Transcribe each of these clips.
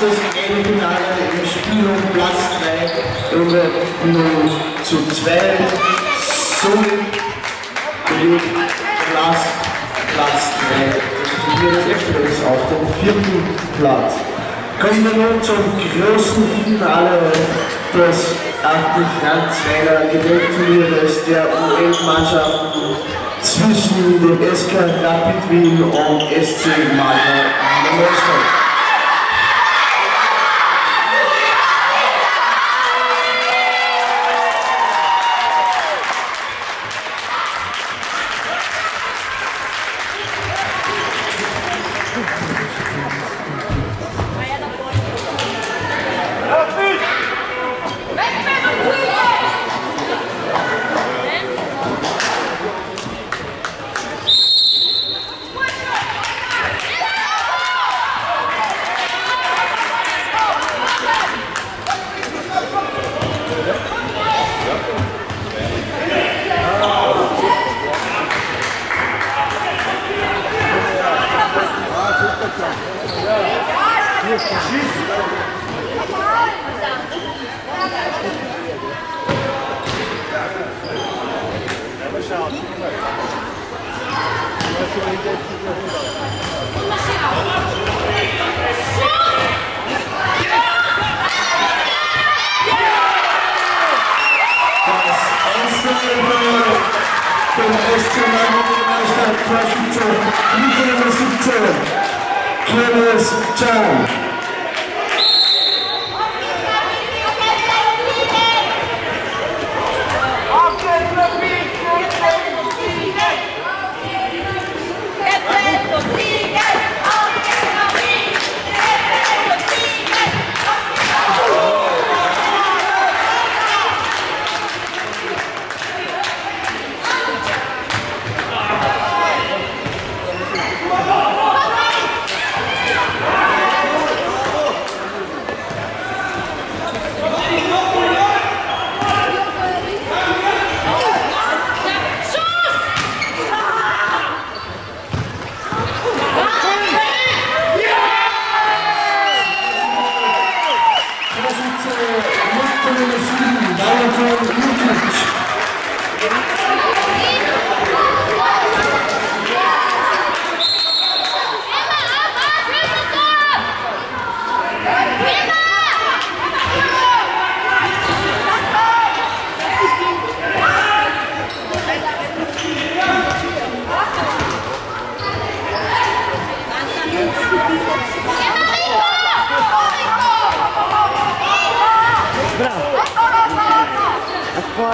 das Endfinale im Spiel um Platz 3 über 0 zu 2. Somit belegt Platz, Platz 3 das Turnier des Express auf dem vierten Platz. Kommen wir nun zum großen Finale des achten Franz-Weiler Gedenkturnieres der UN-Mannschaften zwischen dem SK Rapid Wien und SC Malta Moskau. Nicholas time.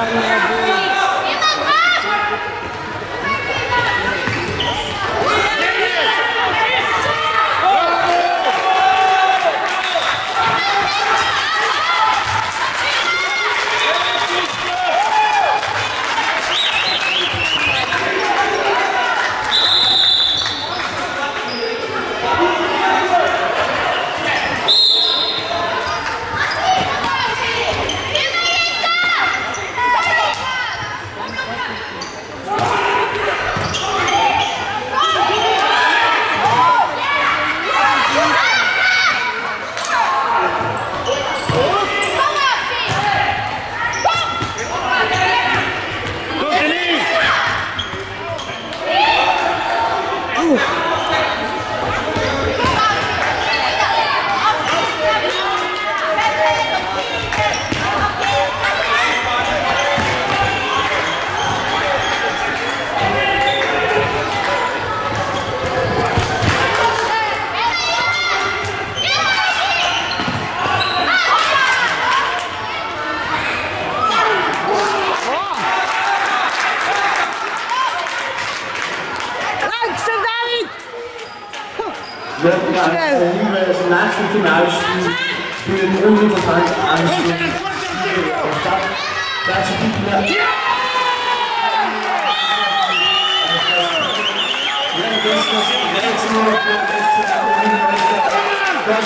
Obrigado, meu Deus. werden als jeweils nach dem Finalspiel spielen unmittelbar an Dazu bieten wir... Das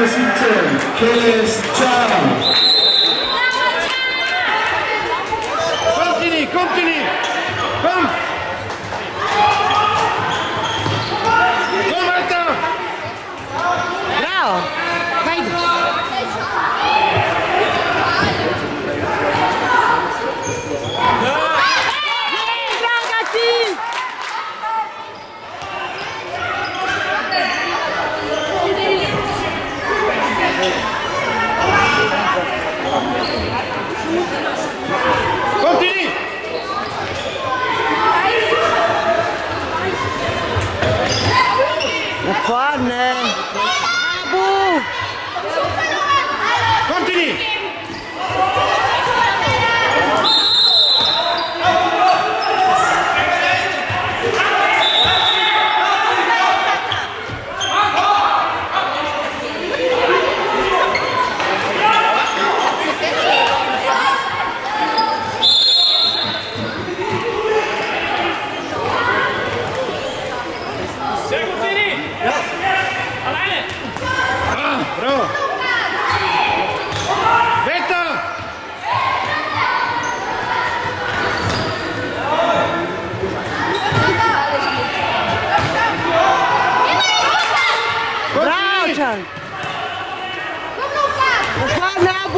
ist 17. Kelly Chan.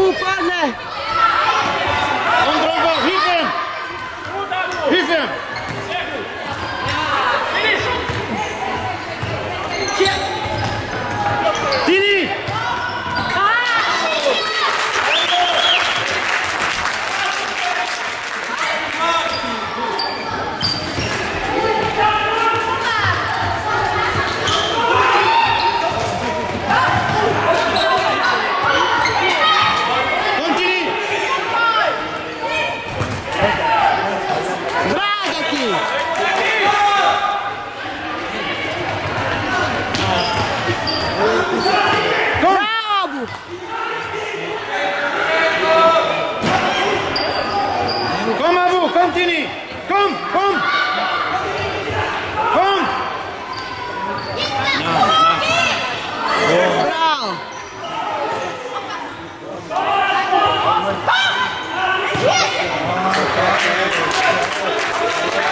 não né? continue. Come, come. Come. No, no. Wow.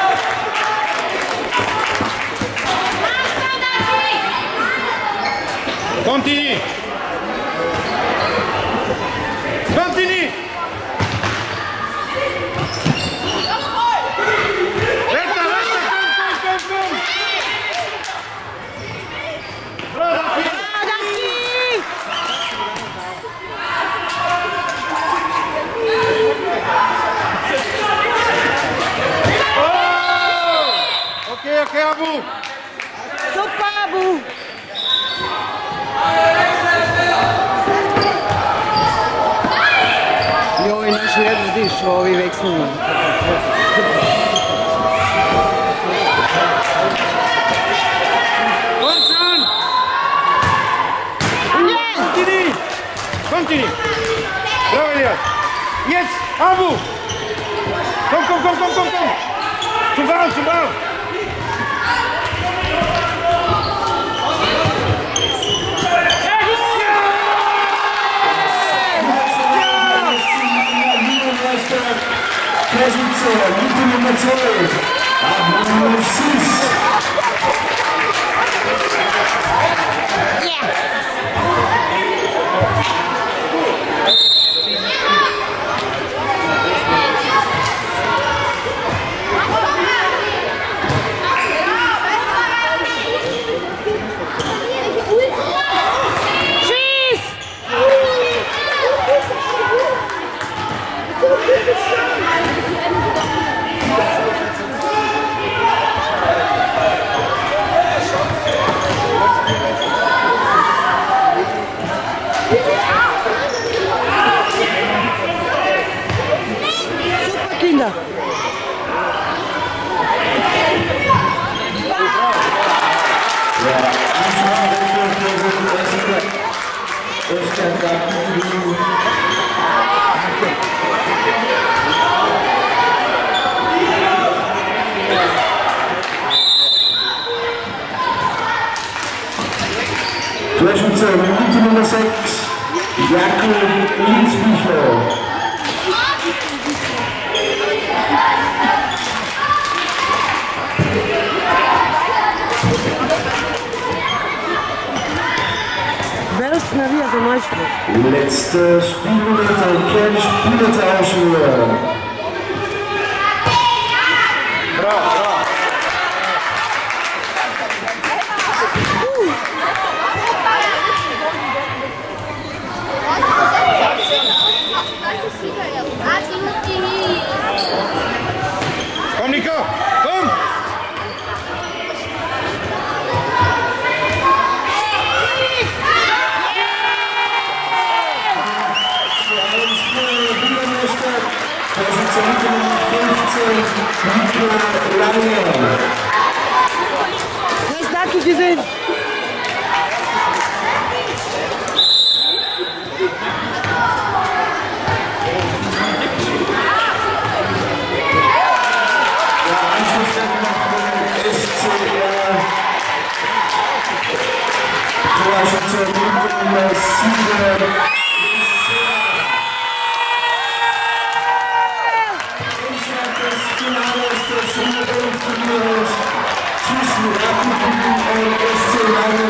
Pangaboe! Zo Pangaboe! I ovaj naš jedno diš, ovi vek snima. Končan! Continue! Continue! Bravo, Ilija! Yes, Abu! Kom, kom, kom, kom, kom! Николай Матеев, Абрамовсис. Let's spelen via zijn Maestro. Laatste spoelminuten, kleine spoelminuten, Bravo, bravo.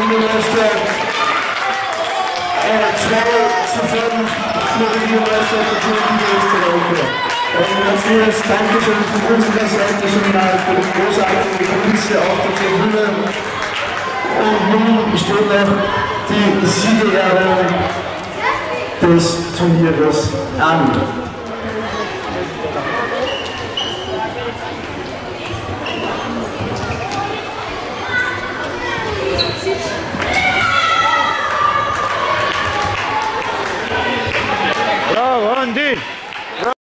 Zwischen Rapid und SC Langen Universität. zu 5 für die Regionalseite für die Österreicher. Und natürlich Dankeschön von unserer Seite schon mal für die großartige Kulisse auf der Tribüne. Und nun steht noch die Siegerehrung des Turnieres an. Doğan Dil.